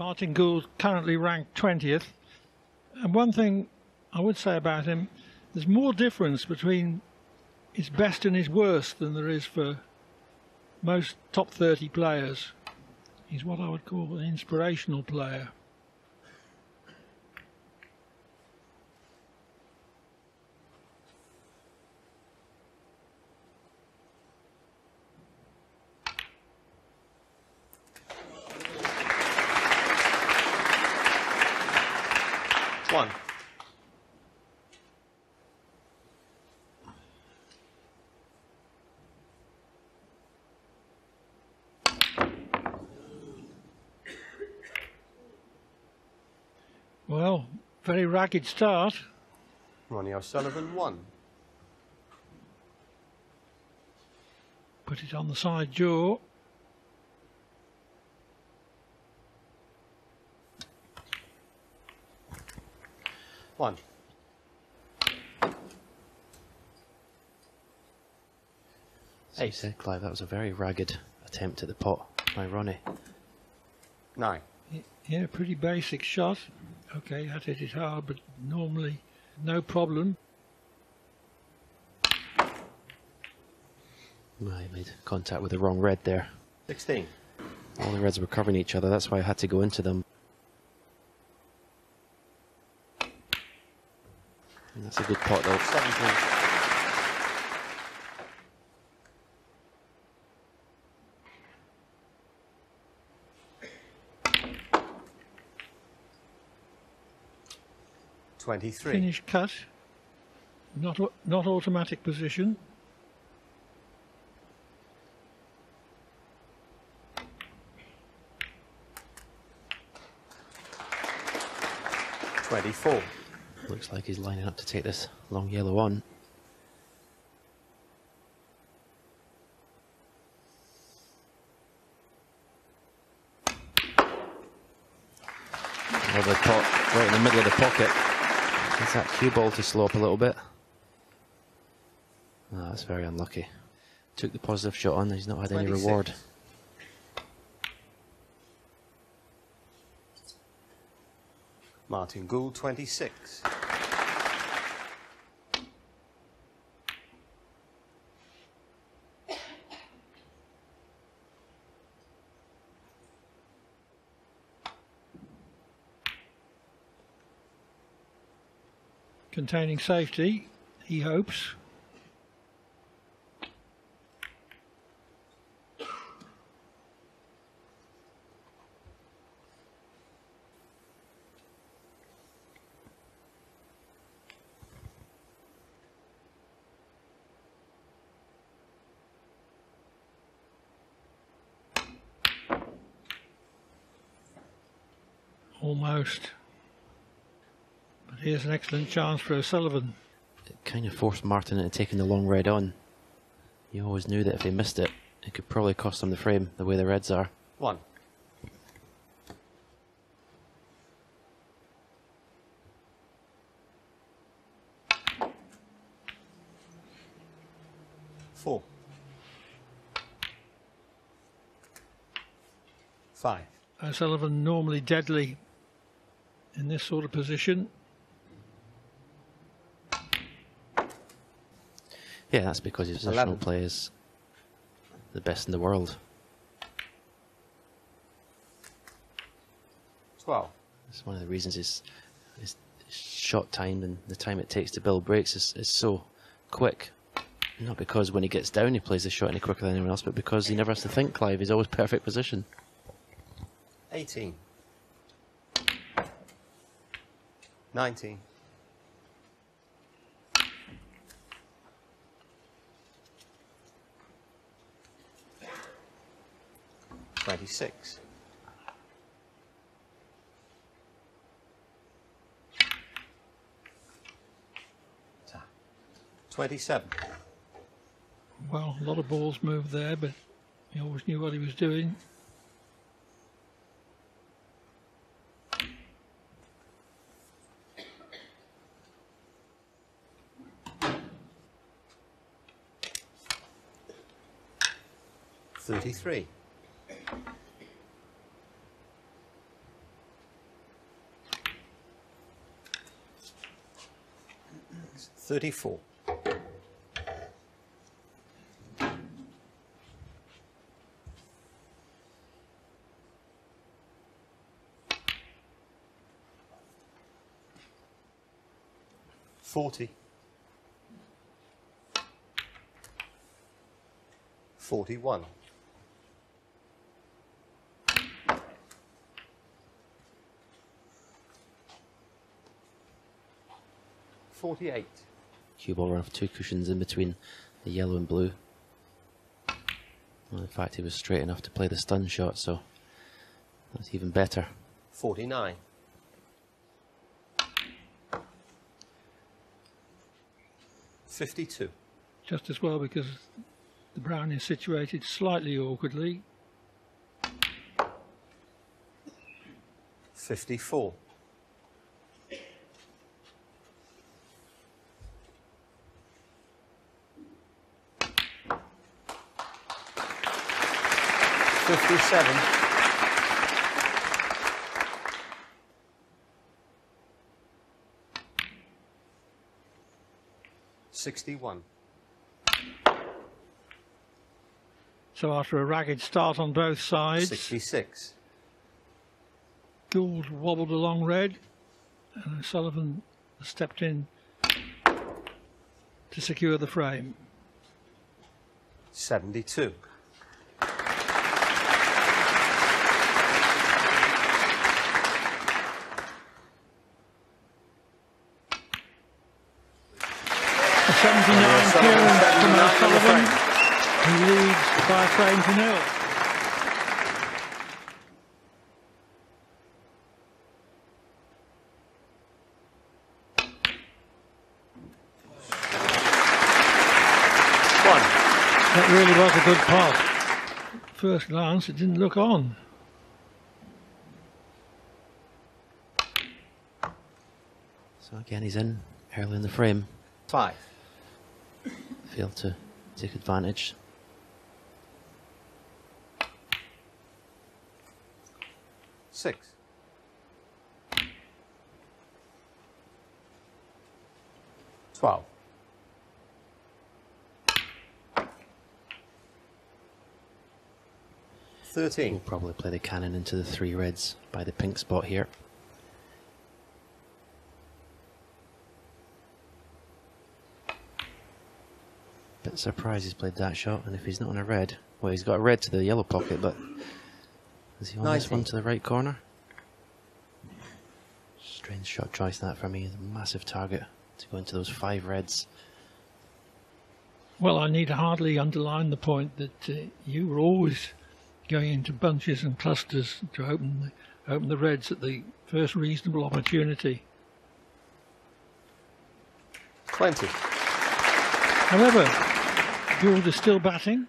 Martin Gould currently ranked 20th. And one thing I would say about him, there's more difference between his best and his worst than there is for most top 30 players. He's what I would call an inspirational player. One. Well, very ragged start. Ronnie O'Sullivan, won. Put it on the side jaw. One. As you said, Clive, that was a very ragged attempt at the pot by Ronnie. Nine. Yeah, pretty basic shot. Okay, that hit it hard, but normally no problem. I made contact with the wrong red there. 16. All the reds were covering each other, that's why I had to go into them. And that's a good pot though. 17. Twenty-three. Finish cut. Not not automatic position. Twenty-four. Looks like he's lining up to take this long yellow on. Lovely pot right in the middle of the pocket. Gets that cue ball to slope a little bit. Ah, that's very unlucky. Took the positive shot on, he's not had any reward. Martin Gould, twenty-six. Containing safety, he hopes. Almost. But here's an excellent chance for O'Sullivan. It kind of forced Martin into taking the long red on. You always knew that if he missed it, it could probably cost him the frame, the way the reds are. One. Four. Five. O'Sullivan normally deadly in this sort of position. Yeah, that's because his positional Eleven. play is the best in the world. Twelve. It's one of the reasons his, his shot time and the time it takes to build breaks is, is so quick. Not because when he gets down he plays the shot any quicker than anyone else, but because he never has to think, Clive. He's always perfect position. Eighteen. Nineteen. Twenty-six. Twenty-seven. Well, a lot of balls moved there, but he always knew what he was doing. Thirty-three. 34. Forty. Forty-one. Forty-eight. Cue ball will have two cushions in between the yellow and blue. Well, in fact, he was straight enough to play the stun shot, so that's even better. Forty-nine. Fifty-two. just as well because the brown is situated slightly awkwardly. Fifty-four. Fifty-seven. Sixty-one. So after a ragged start on both sides, Sixty-six. Gould wobbled along red, and O'Sullivan stepped in to secure the frame. Seventy-two. A 79 O'Sullivan, clearance from 79 on the O'Sullivan, frame. who leads by to nil. One. That really was a good pass. First glance, it didn't look on. So again, he's in early in the frame. Five. Failed to take advantage. Six. Twelve. Thirteen. We'll probably play the cannon into the three reds by the pink spot here. Bit surprised he's played that shot, and if he's not on a red, well, he's got a red to the yellow pocket, but is he on this one Nineteen. to the right corner? Strange shot choice that for me. A massive target to go into those five reds. Well, I need hardly underline the point that uh, you were always going into bunches and clusters to open the, open the reds at the first reasonable opportunity. Twenty. However, Gould is still batting.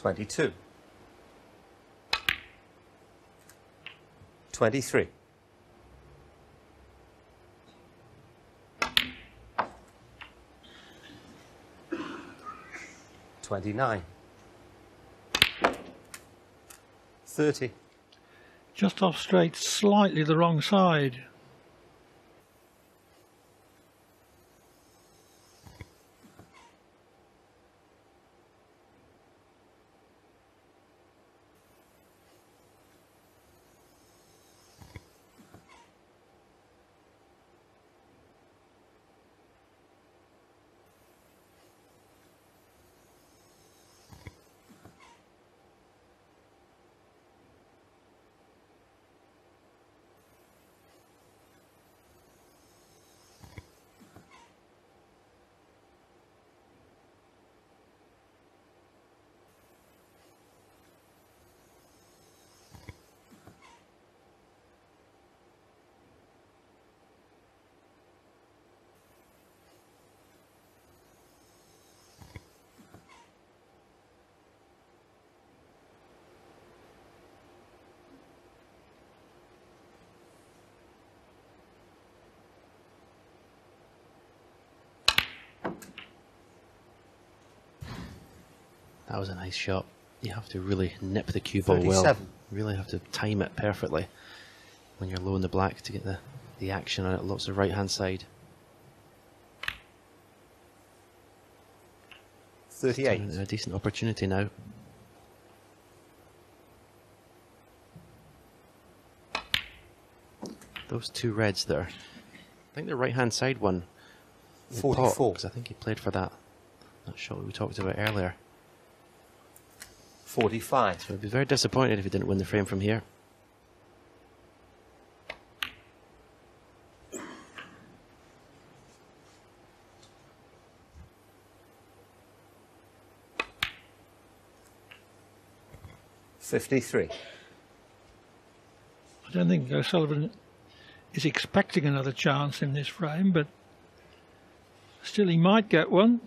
Twenty-two. Twenty-three. Twenty-nine. Thirty. Just off straight, slightly the wrong side. That was a nice shot. You have to really nip the cue ball well. 37. Really have to time it perfectly. when you're low in the black to get the, the action on it. Lots of right hand side. 38. A decent opportunity now. Those two reds there. I think the right hand side one. will pop, 44. 'cause I think he played for that. That shot we talked about earlier. 45. So I'd be very disappointed if he didn't win the frame from here. Fifty-three. I don't think O'Sullivan is expecting another chance in this frame, but still he might get one.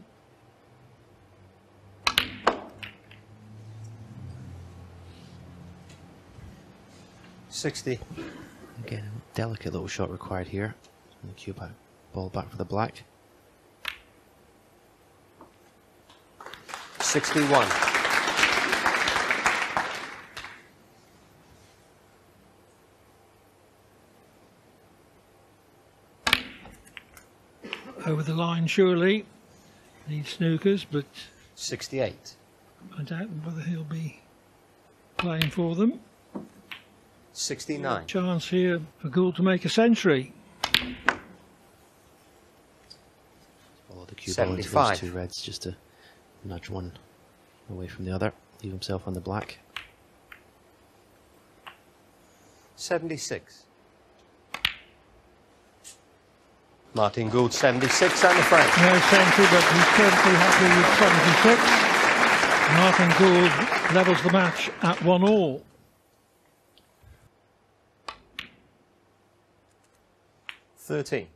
Sixty. Again, delicate little shot required here. And the cue back, ball back for the black. Sixty-one. Over the line, surely. Needs snookers, but Sixty-eight. I doubt whether he'll be playing for them. Sixty-nine. Chance here for Gould to make a century. Follow the cue ball into those 75. two reds just to nudge one away from the other. Leave himself on the black. Seventy-six. Martin Gould, 76 and the frame. No century, but he's perfectly happy with 76. Martin Gould levels the match at one all. Thirteen.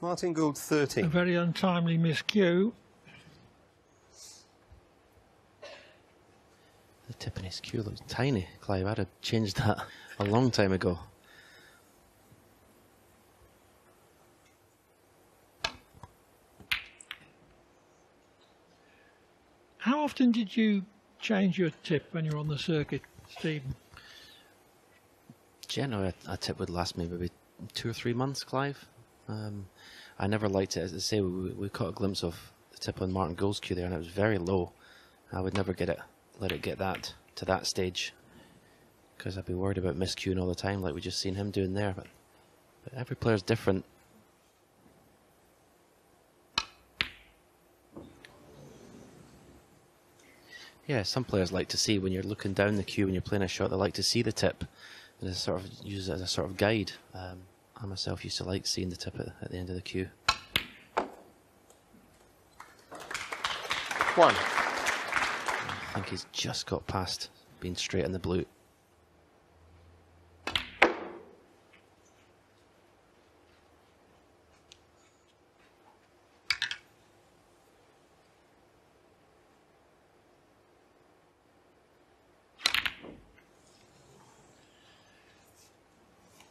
Martin Gould, 13. A very untimely miscue. The tip in his cue looks tiny, Clive. I'd have changed that a long time ago. How often did you change your tip when you're on the circuit, Stephen? Generally, a, tip would last me maybe two or three months, Clive. Um, I never liked it. As I say, we, we caught a glimpse of the tip on Martin Gould's cue there, and it was very low. I would never get it, let it get that to that stage, because I'd be worried about miscuing all the time, like we just seen him doing there. But, but every player's different. Yeah, some players like to see when you're looking down the cue when you're playing a shot. They like to see the tip, and a sort of use it as a sort of guide. Um, I myself used to like seeing the tip at, at the end of the cue. One. I think he's just got past being straight in the blue.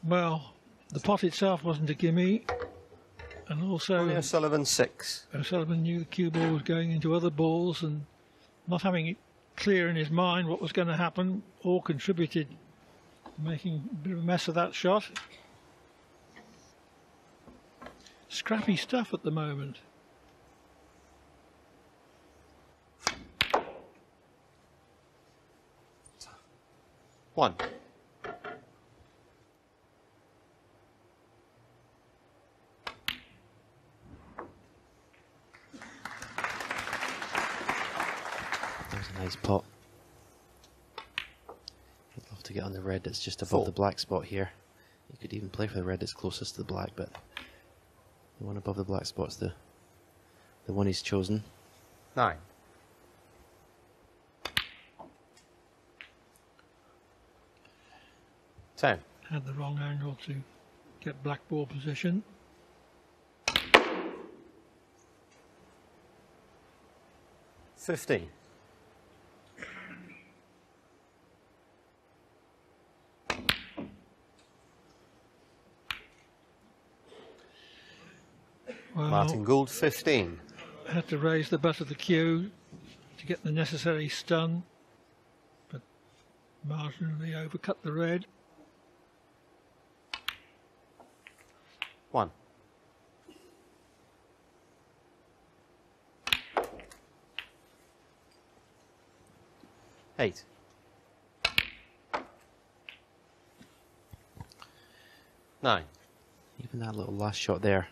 Well, the pot itself wasn't a gimme, and also Ronnie O'Sullivan, 6. O'Sullivan knew the cue ball was going into other balls, and not having it clear in his mind what was going to happen all contributed to making a bit of a mess of that shot. Scrappy stuff at the moment. One. There's a nice pot. I'd love to get on the red that's just above Four. the black spot here. You could even play for the red that's closest to the black, but the one above the black spot's the the one he's chosen. Nine. Ten. Had the wrong angle to get black ball position. Fifteen. Martin Gould 15. had to raise the butt of the cue to get the necessary stun, but marginally overcut the red. 1. Eight. Nine. Even that little last shot there,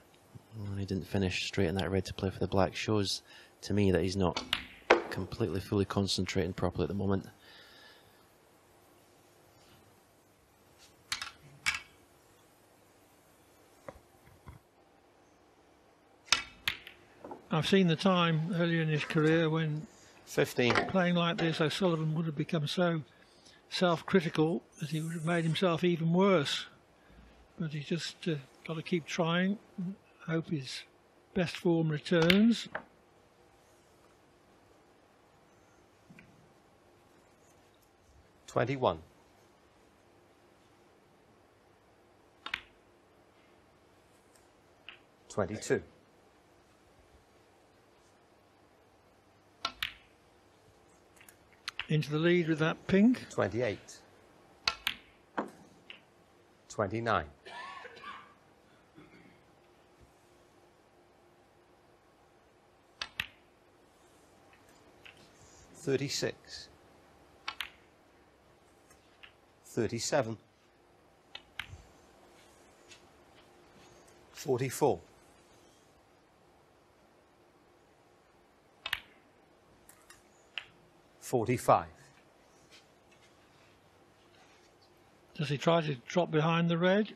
when he didn't finish straight in that red to play for the black, shows to me that he's not completely fully concentrating properly at the moment. I've seen the time earlier in his career when 15. playing like this, O'Sullivan would have become so self-critical that he would have made himself even worse. But he's just uh, got to keep trying. Hope his best form returns. Twenty-one. Twenty-two. Into the lead with that pink. Twenty-eight. Twenty-nine. Thirty-six. Thirty-seven. Forty-four. Forty-five. Does he try to drop behind the red?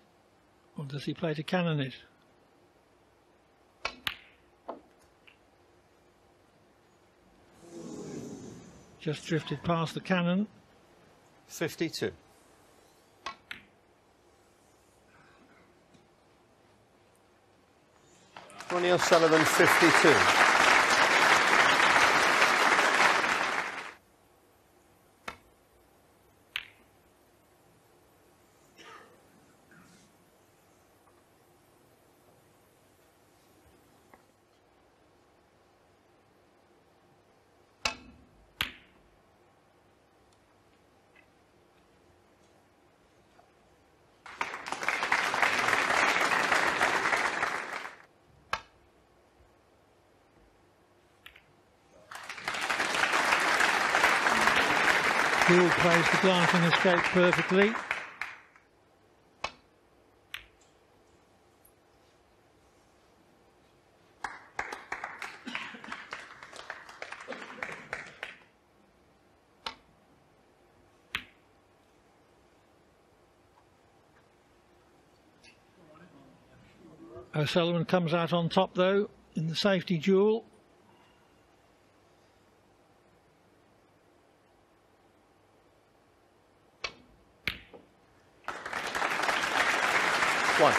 Or does he play to cannon it? Just drifted past the cannon. 52. Ronnie O'Sullivan, 52. Gould the glancing perfectly. Uh, O'Sullivan comes out on top though in the safety duel. One.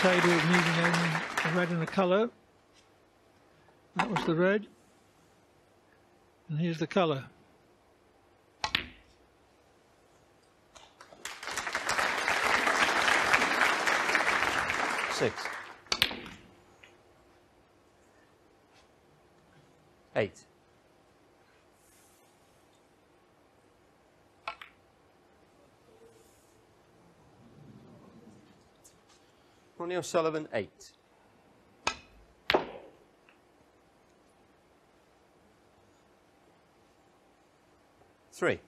Came to needing only red and a colour. That was the red. And here's the colour. Six. Eight. Ronnie O'Sullivan, eight. Three.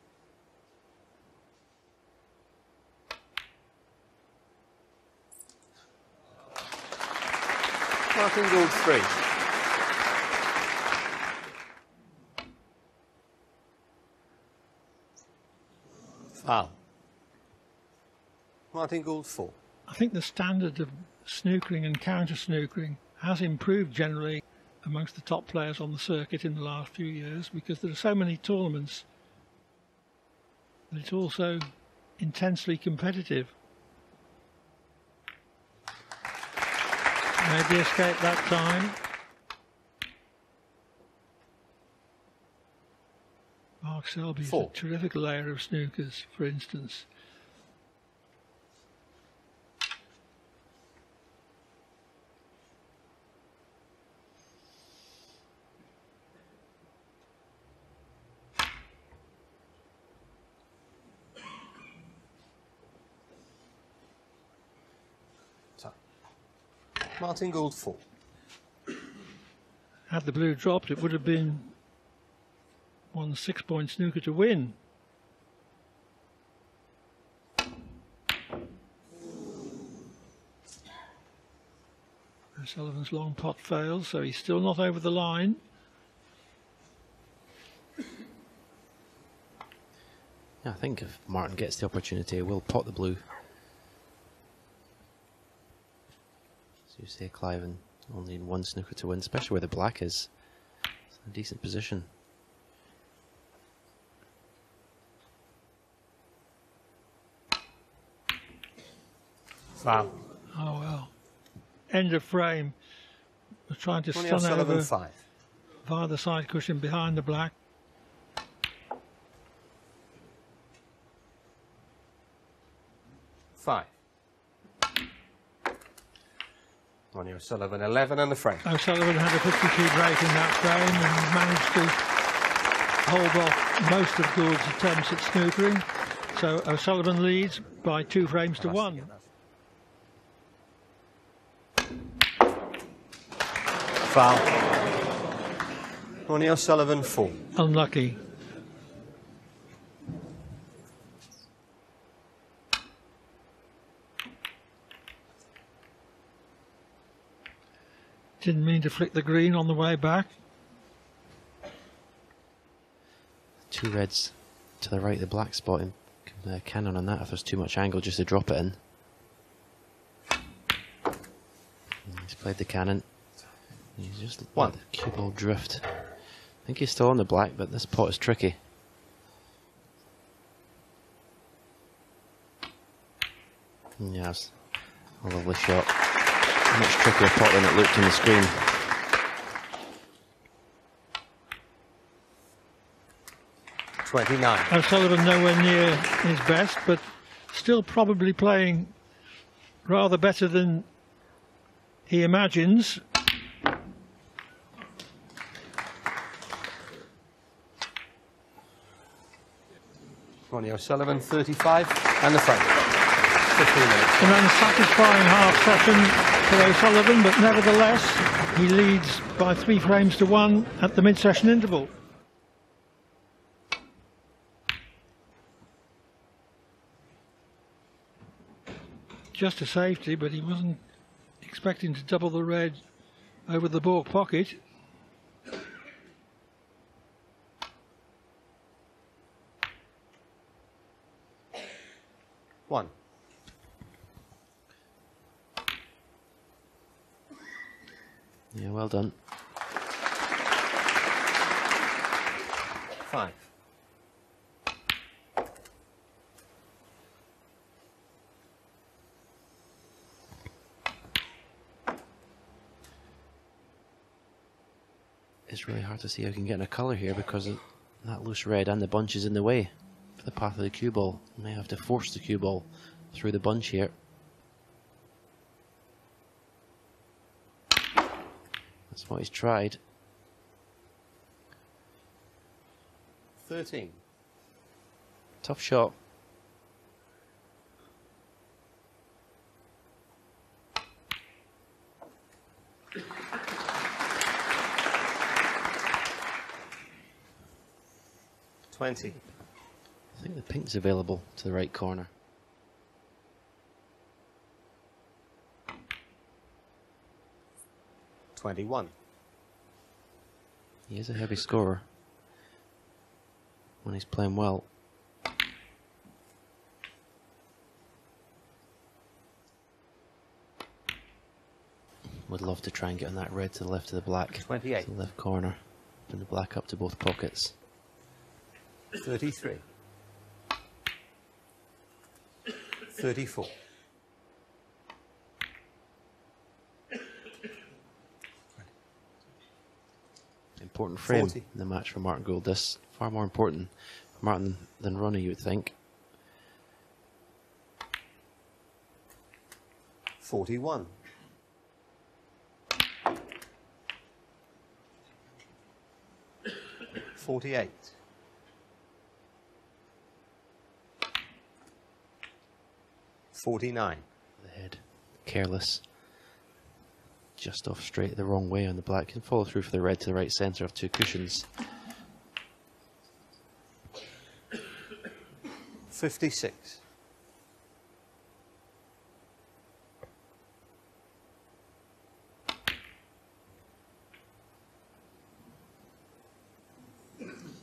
Martin Gould, three. Foul. Martin Gould, four. I think the standard of snookering and counter snookering has improved generally amongst the top players on the circuit in the last few years because there are so many tournaments that it's also intensely competitive. Maybe escape that time. Mark Selby's Four. a terrific layer of snookers, for instance. Martin Gould, four. Had the blue dropped, it would have been one six point snooker to win. Sullivan's long pot fails, so he's still not over the line. Yeah, I think if Martin gets the opportunity, he will pot the blue. So you say Clive only in one snooker to win, especially where the black is. It's a decent position. Foul. Oh well. End of frame. We're trying to Ronnie stun O'Sullivan, over five. via the side cushion behind the black. Five. Ronnie O'Sullivan, 11 and the frame. O'Sullivan oh, had a 52 break in that frame and managed to hold off most of Gould's attempts at snookering. So uh, O'Sullivan leads by two frames to one. Foul. Ronnie O'Sullivan, four. Unlucky. Didn't mean to flick the green on the way back. Two reds to the right, the black spot in uh, cannon on that if there's too much angle just to drop it in. And He's played the cannon. He's just let One. the cue ball drift. I think he's still on the black, but this pot is tricky. Yes, a lovely shot. A much trickier pot than it looked on the screen. Twenty-nine. O'Sullivan nowhere near his best, but still probably playing rather better than he imagines. Ronnie O'Sullivan, 35 and the frame. 15 minutes. An unsatisfying half session for O'Sullivan, but nevertheless, he leads by three frames to one at the mid-session interval. Just a safety, but he wasn't expecting to double the red over the baulk pocket. One. Yeah, well done. Five. It's really hard to see how you can get in a colour here because of that loose red and the bunch is in the way for the path of the cue ball. You may have to force the cue ball through the bunch here. That's what he's tried. 13. Tough shot. Twenty. I think the pink's available to the right corner. Twenty-one. He is a heavy scorer when he's playing well. Would love to try and get on that red to the left of the black. 28. To the left corner. Bring the black up to both pockets. Thirty-three. Thirty-four. Important frame 40. in the match for Martin Gould. This far more important for Martin than Ronnie, you would think. Forty-one. Forty-eight. Forty-nine. The head, careless. Just off straight the wrong way on the black. Can follow through for the red to the right centre of two cushions. 56.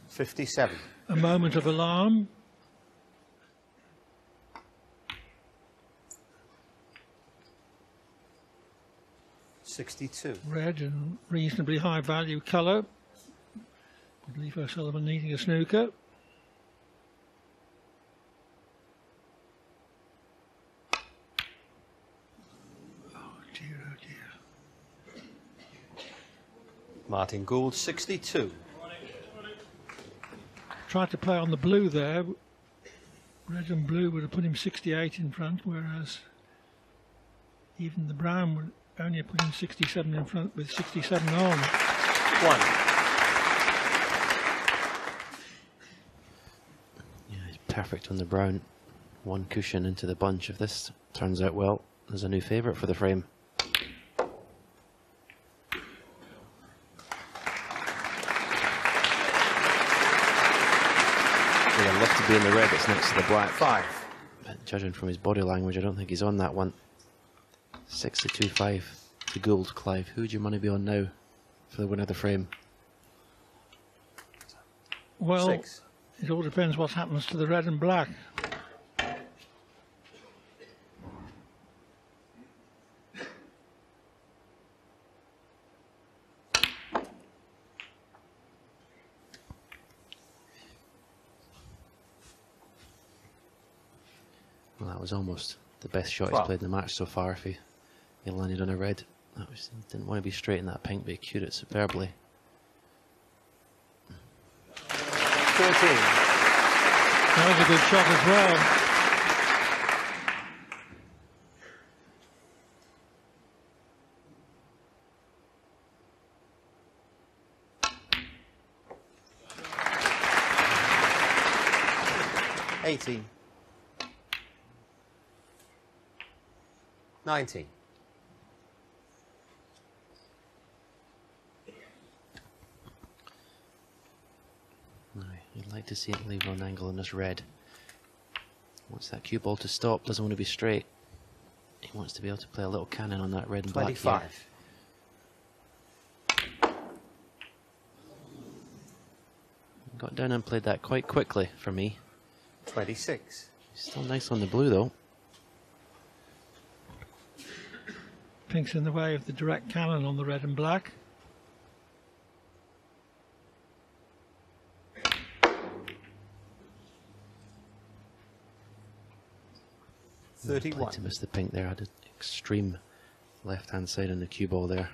Fifty-seven. A moment of alarm. Sixty-two. Red and reasonably high value colour. Would leave O'Sullivan needing a snooker. Oh dear, oh dear. Martin Gould, sixty-two. Tried to play on the blue there. Red and blue would have put him 68 in front, whereas even the brown would only have put 67 in front with 67 on. One. Yeah, he's perfect on the brown. One cushion into the bunch. If this turns out well, there's a new favourite for the frame. He'd love to be in the red that's next to the black. Five. But judging from his body language, I don't think he's on that one. 62.5 to Gould, Clive. Who would your money be on now for the win of the frame? Well, Six. it all depends what happens to the red and black. Well, that was almost the best shot Wow. he's played in the match so far. If he, he landed on a red, that was didn't want to be straight in that pink, but he cued it superbly. Thirteen. That was a good shot as well. Eighteen. Nineteen. No, you'd like to see it leave on angle on this red. Wants that cue ball to stop, doesn't want to be straight. He wants to be able to play a little cannon on that red and black. here. Twenty-five. Got down and played that quite quickly for me. Twenty-six. Still nice on the blue though. Pink's in the way of the direct cannon on the red and black. Played Thirty-one. to miss the pink there. Had an extreme left hand side on the cue ball there.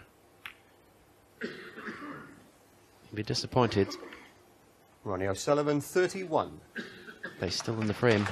He'd be disappointed, Ronnie O'Sullivan, thirty-one. but he's still in the frame.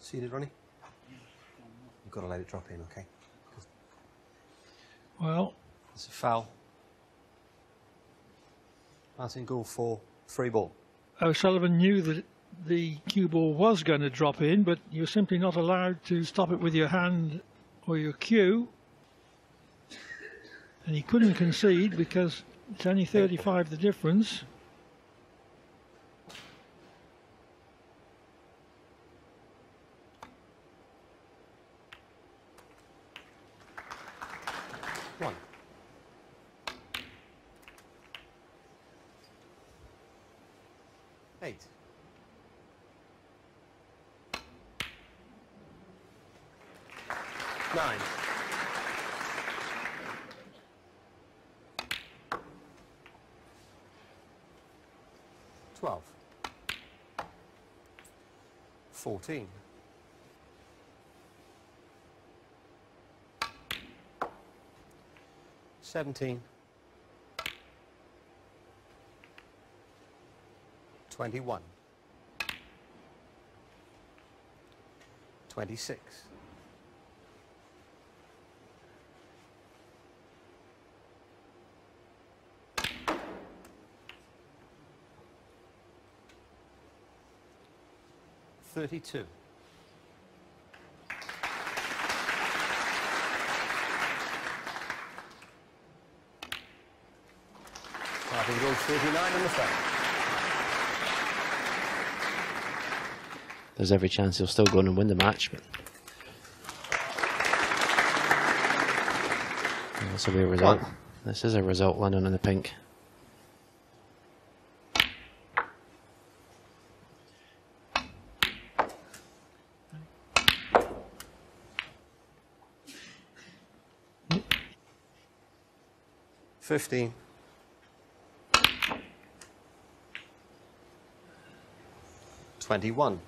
Seated, Ronnie. You've got to let it drop in, okay? Well, It's a foul. Martin Gould for free ball. O'Sullivan knew that the cue ball was going to drop in, but you're simply not allowed to stop it with your hand or your cue. And he couldn't concede because it's only 35 the difference. One. Eight. Nine. Twelve. Fourteen. Seventeen. 21. 26. Thirty-two. Martin Gould, thirty-nine in the front. There's every chance he'll still go on and win the match, but this will be result. This is a result landing on the pink. Fifteen. Twenty-one.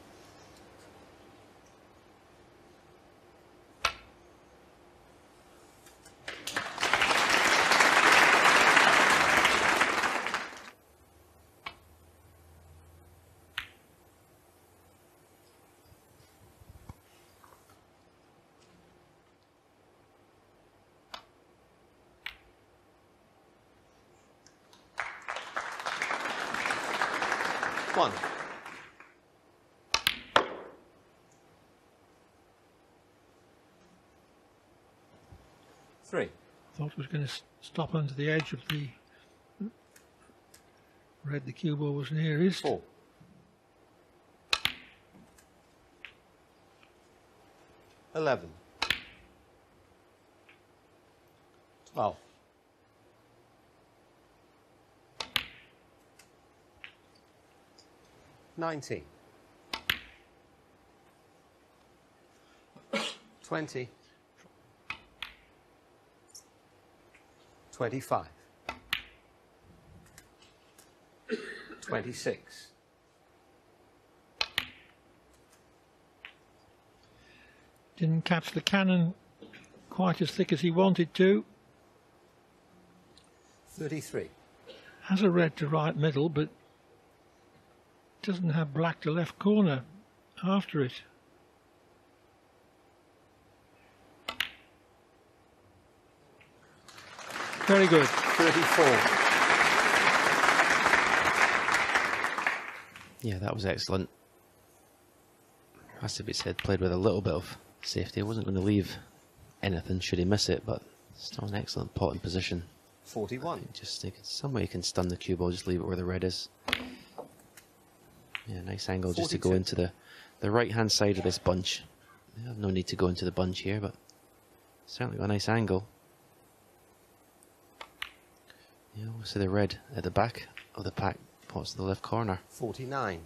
One. Three. Thought it was stop under the edge of the red. The cue ball was nearest. Four. Eleven. Twelve. Nineteen. Twenty. Twenty-five. Twenty-six. Didn't catch the cannon quite as thick as he wanted to. 33. Has a red to right middle, but doesn't have black to left corner after it. Very good. 34. Yeah, that was excellent. Has to be said, played with a little bit of safety. I wasn't going to leave anything should he miss it, but still an excellent pot in position. 41. Just think some way you can stun the cue ball, just leave it where the red is. Yeah, nice angle just to go into the, the right hand side of this bunch. Yeah, no need to go into the bunch here, but certainly got a nice angle. Yeah, we'll see the red at the back of the pack, to the left corner. 49.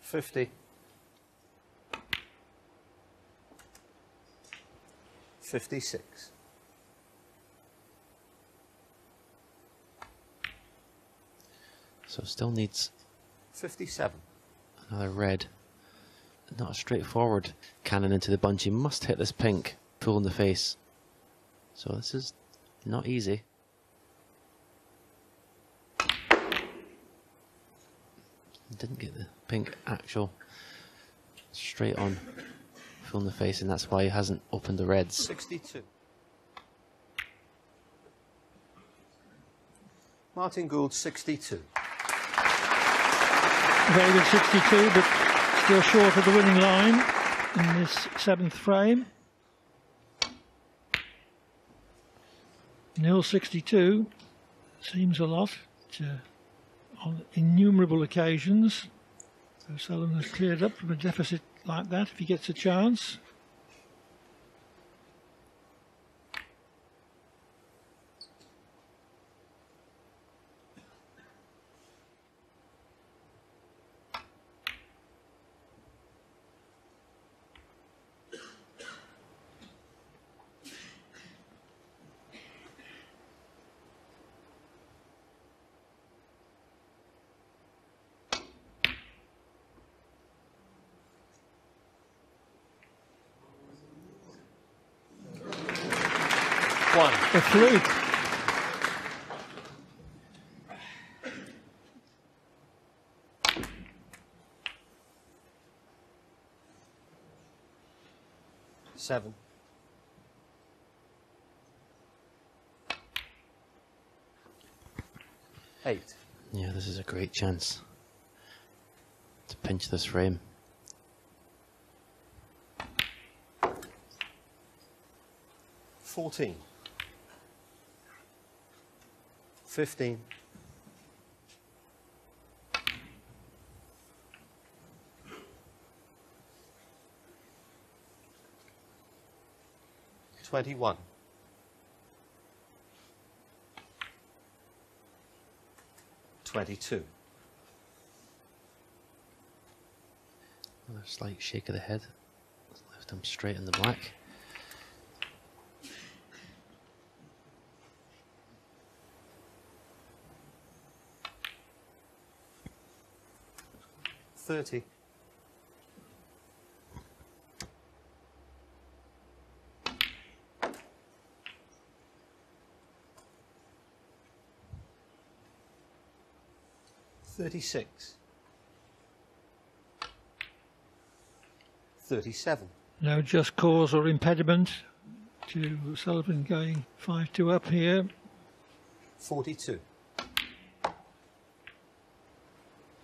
50. 56. So still needs 57. another red. Not a straightforward cannon into the bunch. He must hit this pink full in the face. So this is not easy. Didn't get the pink actual straight on full in the face, and that's why he hasn't opened the reds. 62. Martin Gould, 62. Very good 62, but still short of the winning line in this seventh frame. Nil 62 seems a lot to, on innumerable occasions. So Sullivan has cleared up from a deficit like that if he gets a chance. one. The fluke. Seven. Eight. Yeah, this is a great chance to pinch this frame. Fourteen. Fifteen. Twenty-one. Twenty-two. Another slight shake of the head. Left him straight in the black. Thirty. Thirty-six. Thirty-seven. No just cause or impediment to Sullivan going 5-2 up here. Forty-two.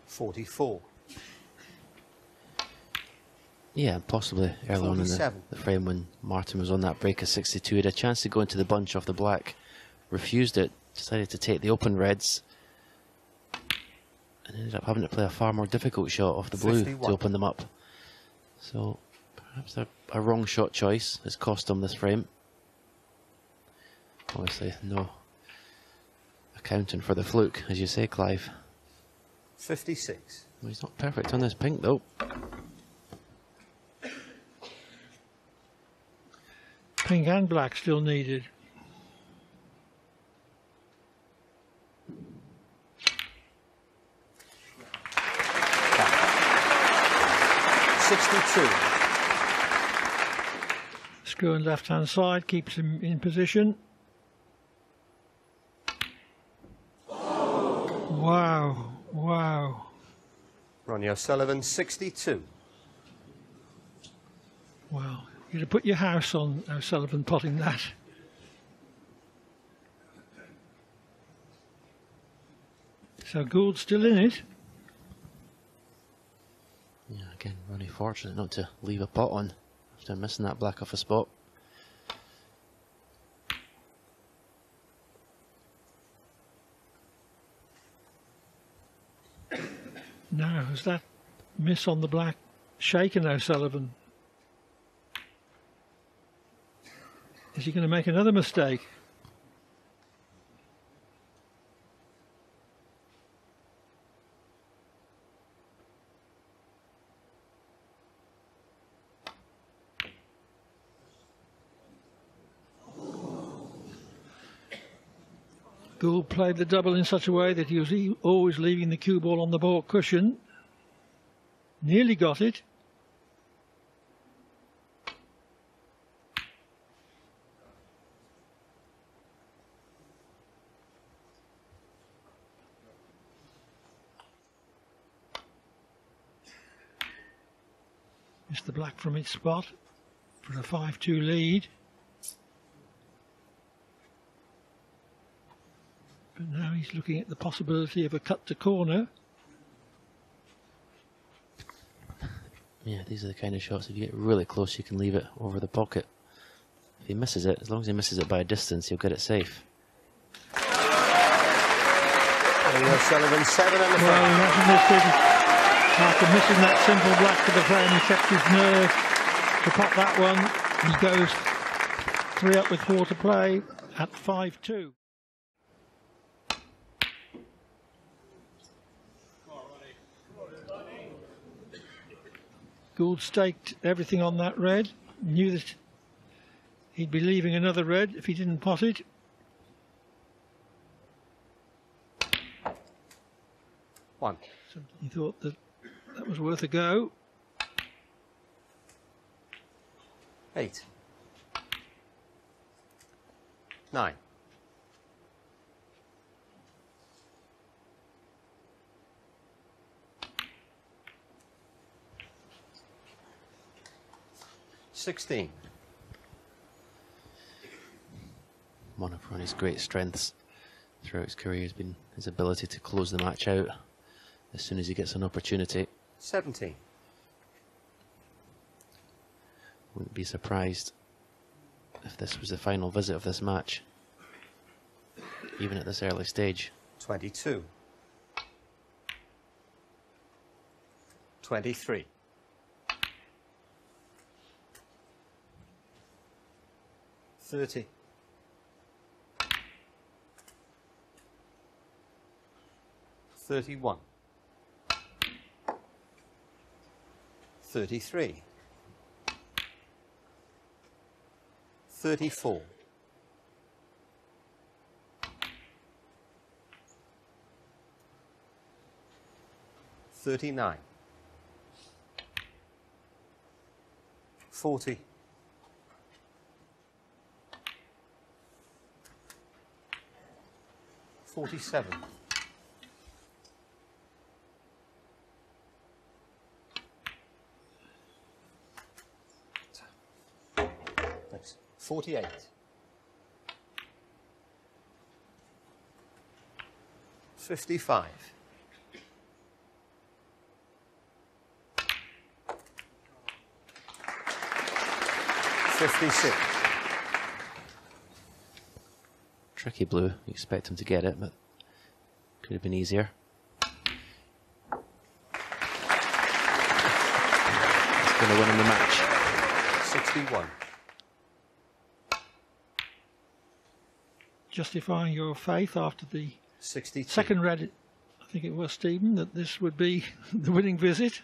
Forty-four. Yeah, possibly early on in the, the frame when Martin was on that break of 62. He had a chance to go into the bunch off the black, refused it, decided to take the open reds, and ended up having to play a far more difficult shot off the blue 51. to open them up. So perhaps a, a wrong shot choice has cost him this frame. Obviously, no accounting for the fluke, as you say, Clive. Fifty-six. Well, he's not perfect on this pink though. Pink and black still needed. Sixty-two. Screw on left hand side keeps him in position. Wow, wow. Ronnie O'Sullivan, sixty-two. Wow. You'd have put your house on uh, O'Sullivan potting that. So Gould's still in it. Yeah, again, really fortunate not to leave a pot on after missing that black off a spot. Now, has that miss on the black shaken O'Sullivan? Is he going to make another mistake? Gould played the double in such a way that he was always leaving the cue ball on the baulk cushion. Nearly got it. Black from its spot for a 5 2 lead. But now he's looking at the possibility of a cut to corner. Yeah, these are the kind of shots, if you get really close, you can leave it over the pocket. If he misses it, as long as he misses it by a distance, he'll get it safe. Ronnie O'Sullivan, seven and the Well, After missing that simple black to the frame, he kept his nerve to pot that one. He goes three up with four to play at 5 2. Gould staked everything on that red, knew that he'd be leaving another red if he didn't pot it. One. So he thought that that was worth a go. Eight. Nine. Sixteen. One of Ronnie's great strengths throughout his career has been his ability to close the match out as soon as he gets an opportunity. 17. Wouldn't be surprised if this was the final visit of this match, even at this early stage. 22. 23. 30. 31. 33. 34. 39. 40. 47. 48. Fifty-five. Fifty-six. Tricky blue, you expect him to get it, but could have been easier. He's going to win him the match. Sixty-one. Justifying your faith after the Sixty-two. second red, I think it was Stephen, that this would be the winning visit.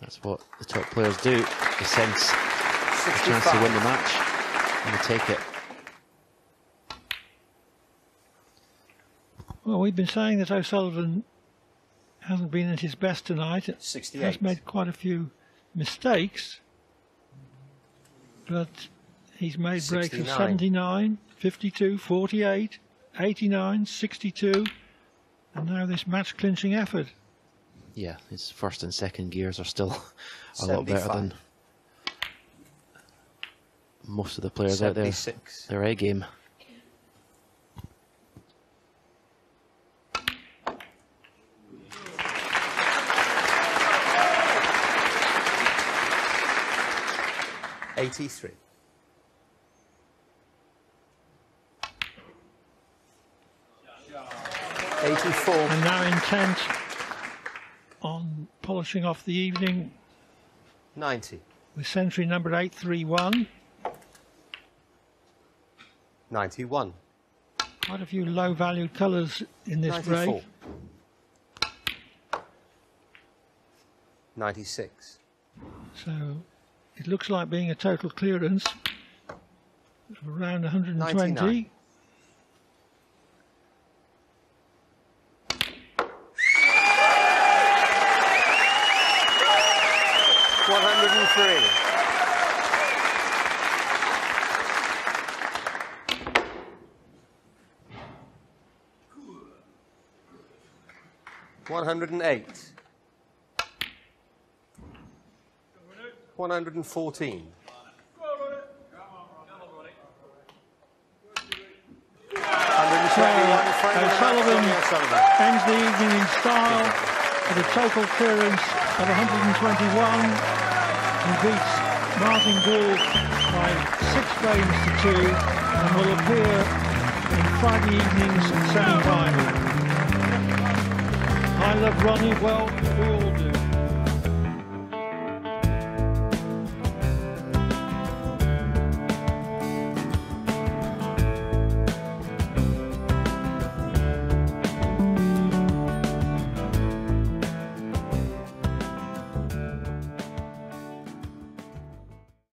That's what the top players do. They sense a chance to win the match and they take it. Well, we've been saying that O'Sullivan hasn't been at his best tonight. Has 68. made quite a few mistakes, but he's made breaks of 79, 52, 48, 89, 62, and now this match clinching effort. Yeah, his first and second gears are still a lot better than most of the players out there. 76. Their A game. Eighty-three. Eighty-four. And now intent on polishing off the evening Ninety. with century number 831. Ninety-one. Quite a few low valued colours in this Ninety-four. break. Ninety-six. So it looks like being a total clearance of around 120. 99. One hundred and three. One hundred and eight. 114. O'Sullivan uh, ends the evening in style with a total clearance of 121 and beats Martin Gould by six frames to two and will appear in Friday evening's semi-final. I love Ronnie. Well, we